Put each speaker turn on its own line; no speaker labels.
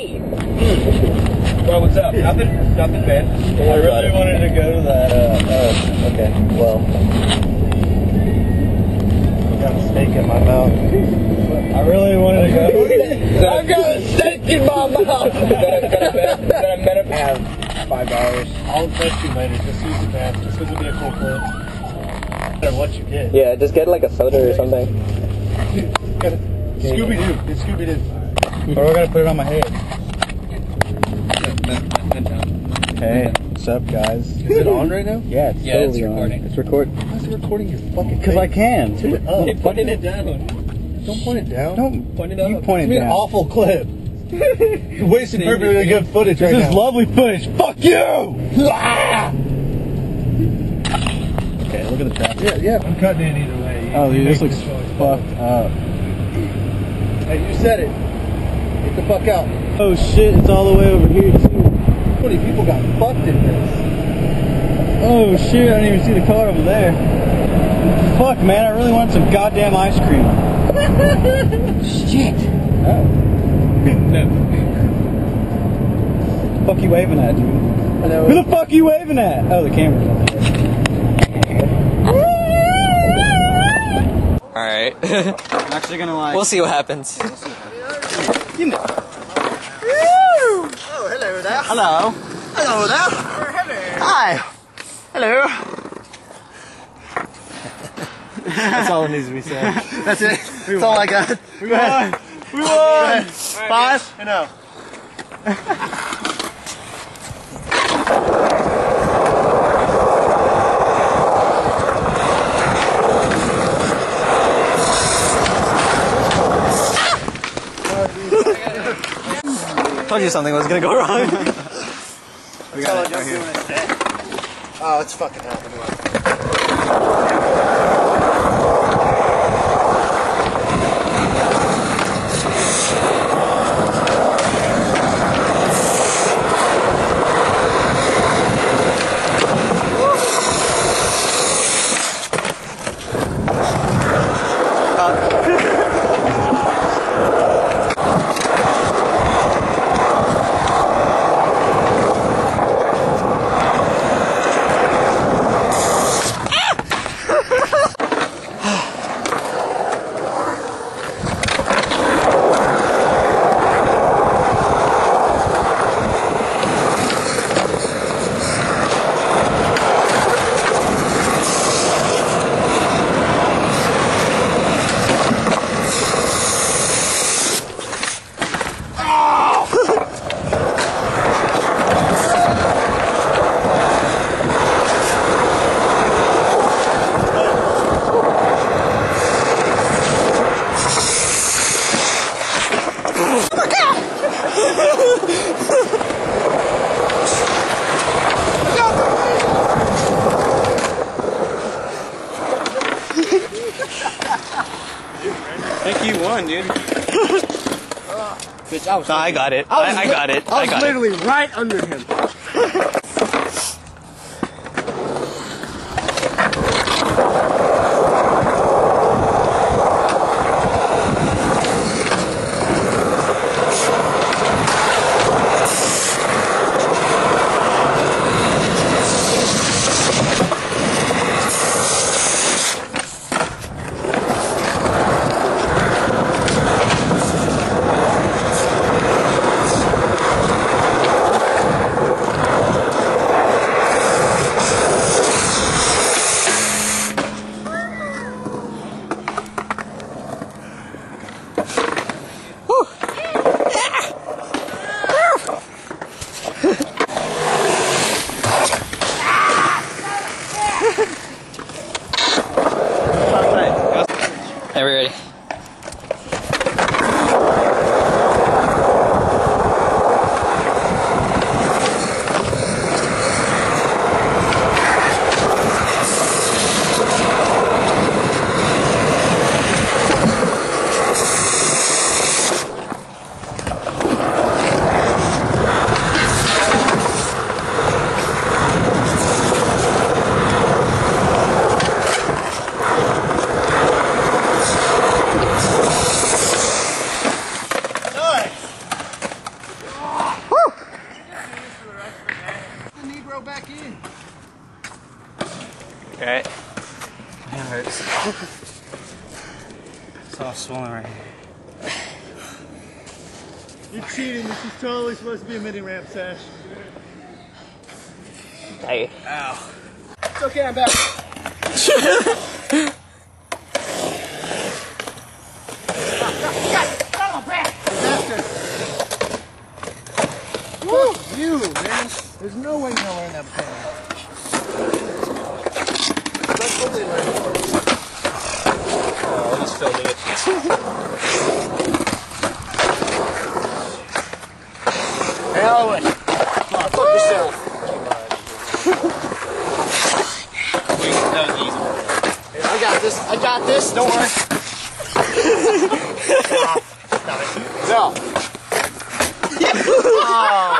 Well, what's up? Nothing, nothing, man.
I really wanted to go to that. Uh, oh, okay. Well, I got a steak in my mouth. I really wanted to go.
I got a steak in my mouth. That I met him have five dollars.
I'll invest you later. Just use the bath. Just because it'll be a cool clip. No matter what you get.
Yeah, just get like a soda or something.
Scooby Doo. It's Scooby Doo. Or we're gonna put it on my head. Hey, what's up, guys?
Is it on right now?
Yeah, it's
Yeah, it's
totally on. It's recording.
Why is it recording your fucking?
Because I can.
Turn it up.
Hey,
Pointing it down. Don't point it down.
Don't
point it
You
up.
point
It's
it
gonna be
down.
an awful clip. You're wasting perfectly good footage
This
right This
is
now.
lovely footage. Fuck you! Ah! Okay, look at the traffic.
Yeah, yeah. I'm cutting it either way.
Oh, dude, this looks
choice.
fucked up.
Hey, you said it. Get the fuck out.
Oh shit, it's all the way over here too.
How many people got fucked in this?
Oh shit, I didn't even see the car over there. Fuck man, I really want some goddamn ice cream.
Shit. Oh. no.
fuck you waving at, dude?
I know.
Who the fuck are you waving at? Oh, the camera's on there.
Alright.
I'm actually gonna like.
we'll see what happens.
You know.
Oh, hello there.
Hello.
Hello there. hello. Hi. Hello.
That's all it needs to be said.
That's it. That's all I got.
We won. We won.
ahead. Five? No.
Told you something was gonna go wrong.
We got it right here. Oh, it's fucking happening.
I think you won, dude.
Bitch, I was.
No, I got it. I, I got it.
I
I
was
got it.
literally right under him. go back in. Okay.
Alright.
Hand hurts. It's all swollen right here.
You're cheating. This is totally supposed to be a mini ramp sesh.
Hey.
It's okay, I'm back. Bastard. You, man. There's no way you're gonna learn that pain.
Oh, he's filming it.
Hell with. Come on, fuck yourself.
That was easy.
Here, I got this. I got this. Don't worry. Stop it. No.